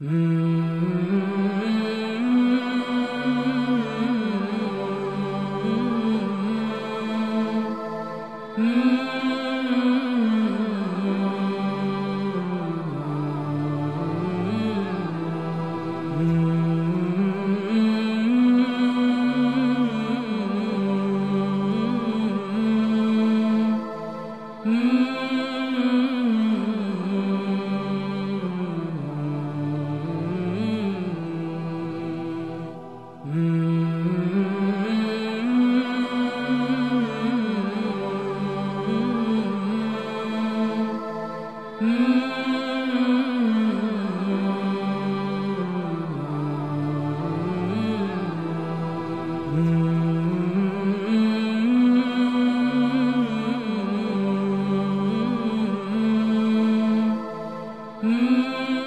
Mmm. Mmm. -hmm.